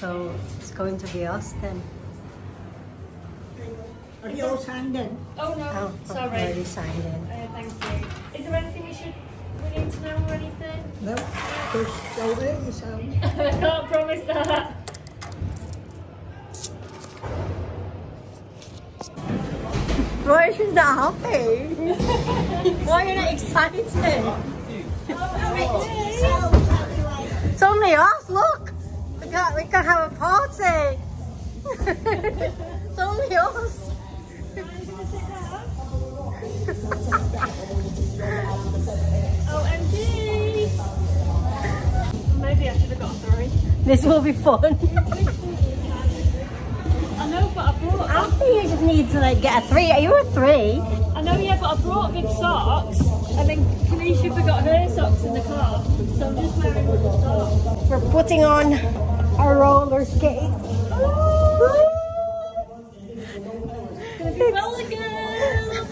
be us then. Are you all signed in? Oh no, Oh, sorry. already signed in. Uh, thank you. Is there anything we should we need to know or anything? No, just go there yourself. I can't promise that. Why she's not happy? Why are you not excited? It's only us, look! We can, we can have a party! it's only us! Oh, OMG! Maybe I should have got a three. This will be fun. I know, but I brought. I think you just need to like get a three. Are you a three? I know, yeah, but I brought big socks, and then Kanisha forgot her socks in the car, so I'm just wearing the socks. We're putting on our roller skate. Roller girl.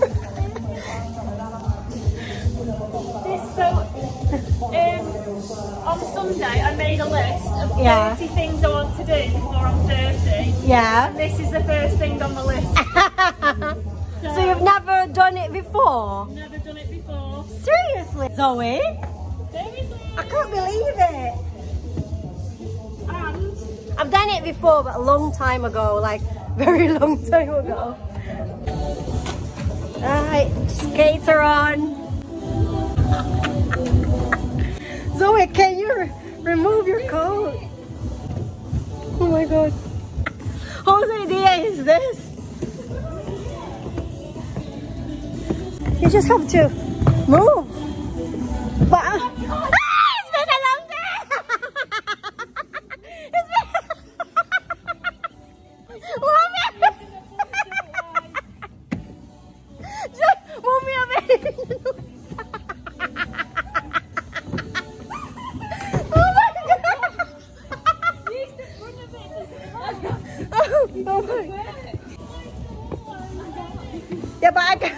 this so um on Sunday I made a list of 30 Yeah. things I want to do before I'm 30. Yeah. This is the first thing on the list. so you've never done it before? Never done it before. Seriously, Zoe? Seriously. I can't believe it. I've done it before, but a long time ago, like very long time ago. Alright, skates are on. Zoe, can you re- remove your coat? Oh my god. Whose idea is this? You just have to move. But, uh, Yeah, can...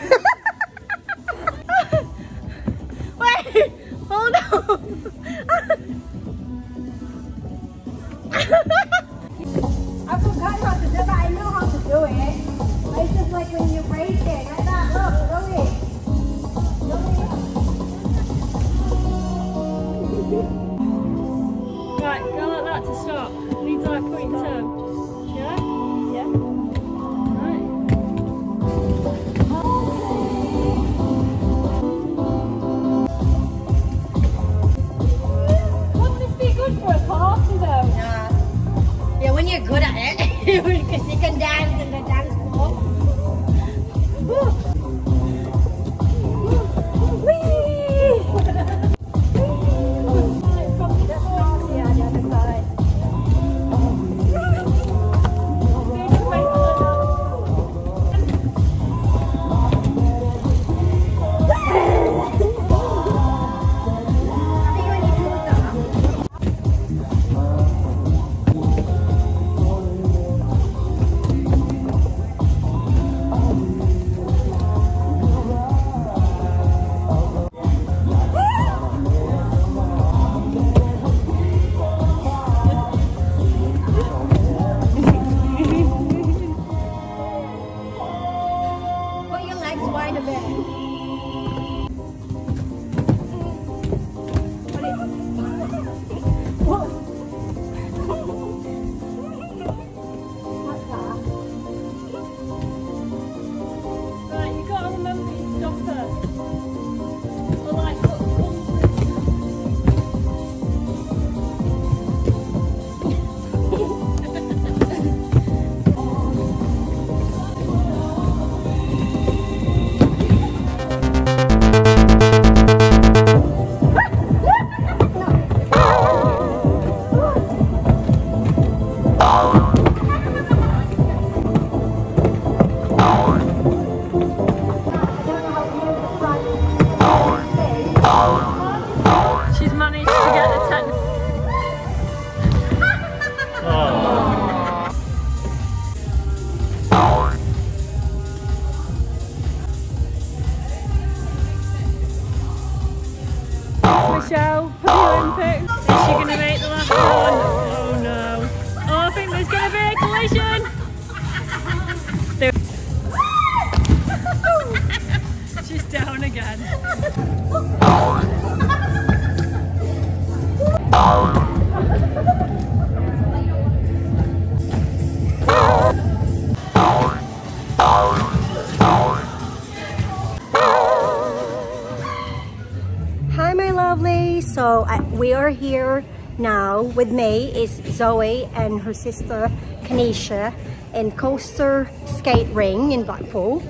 Hi, my lovely. So uh, we are here now with me is Zoe and her sister Kanisha in Coaster Skate Ring in Blackpool.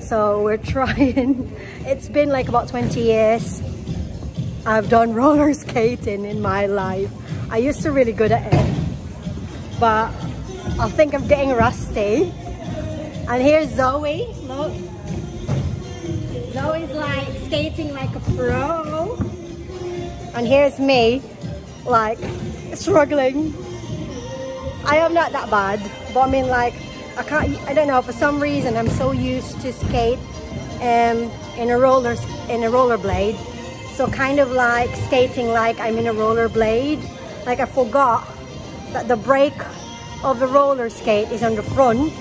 So we're trying. It's been like about 20 years. I've done roller skating in my life. I used to really good at it, but I think I'm getting rusty. And here's Zoe. Look. Zoe's like skating like a pro. And here's me, like struggling. I am not that bad, but I mean like, I can't, I don't know, for some reason I'm so used to skate um, in a roller, in a rollerblade. So kind of like skating like I'm in a rollerblade. Like I forgot that the brake of the roller skate is on the front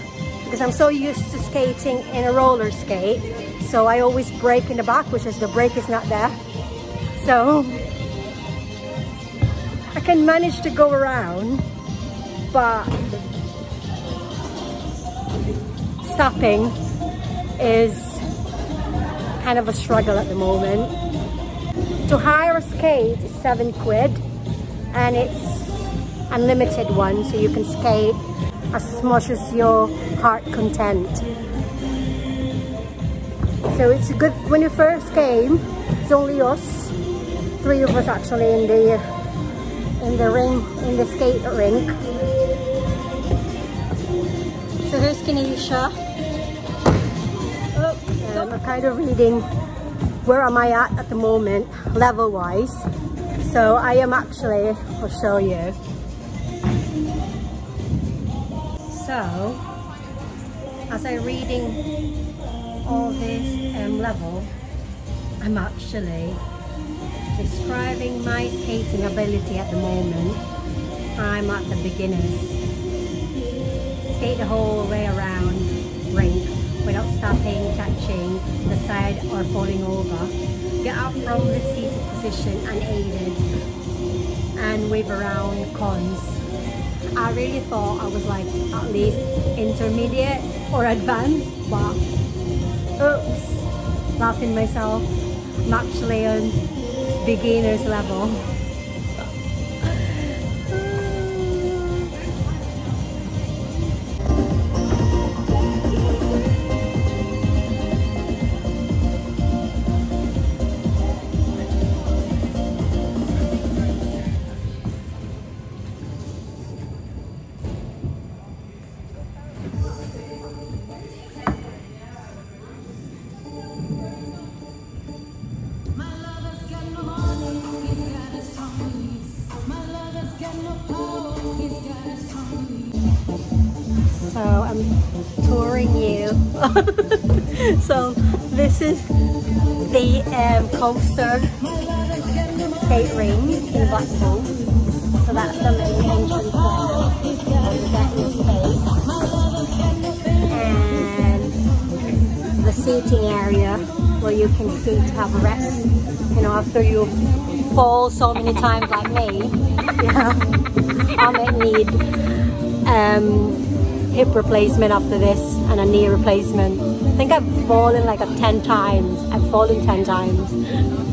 because I'm so used to skating in a roller skate so I always brake in the back which is the brake is not there so I can manage to go around but stopping is kind of a struggle at the moment. To hire a skate is seven quid and it's unlimited one so you can skate as much as your heart content. So it's a good when you first came it's only us three of us actually in the in the ring in the skate rink so oh, um, I'm kind of reading where am I at at the moment level wise so I am actually I'll show you. So as I'm reading all this um, level I'm actually describing my skating ability at the moment. I'm at the beginners skate the whole way around rink without stopping, touching the side or falling over. Get up from the seated position unaided and wave around cons. I really thought I was like at least intermediate or advanced but oops laughing myself I'm on beginner's level so this is the um, coaster skate ring in Blackpool. So that's the main entrance you skate and the seating area where you can sit to have a rest. You know after you fall so many times like me yeah I might need um, hip replacement after this and a knee replacement. I think I've fallen like a 10 times. I've fallen 10 times.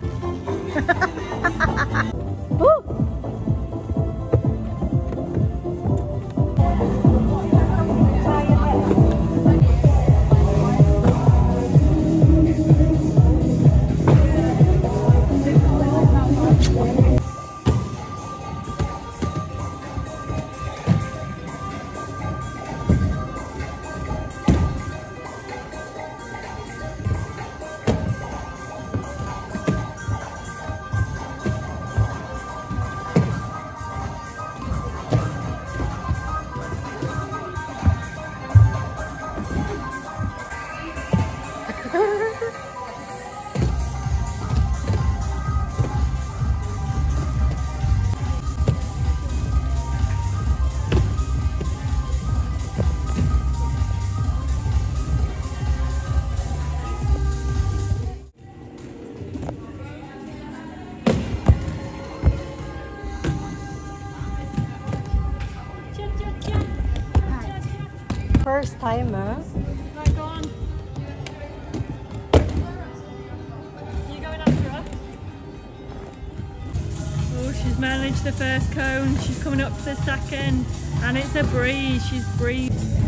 Ha ha ha! First timer. Oh, she's managed the first cone. She's coming up to the second. And it's a breeze. She's breeze.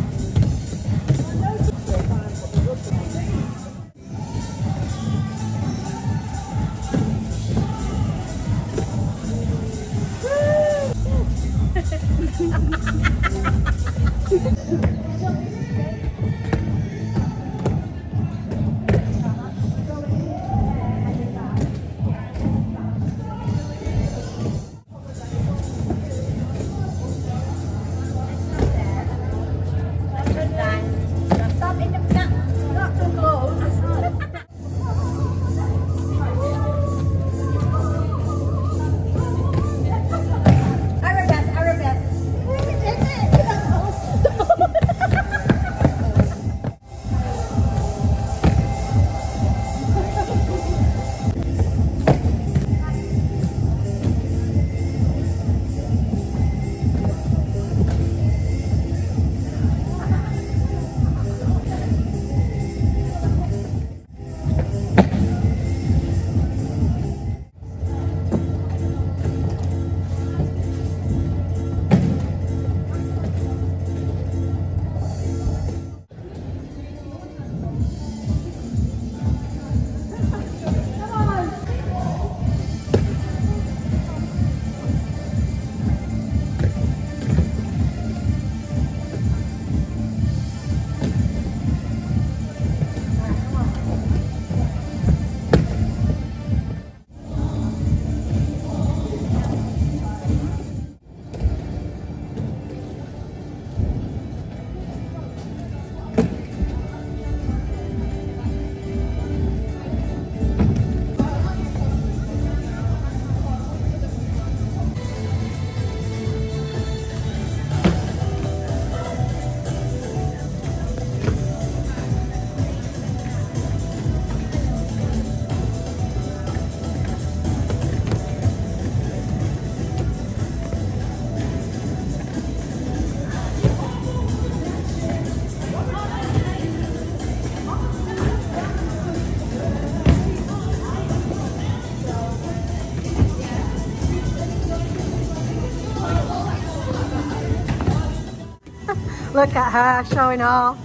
Look at her showing off.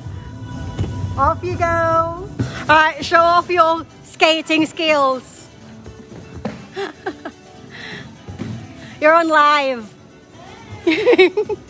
Off you go. Alright, show off your skating skills. You're on live.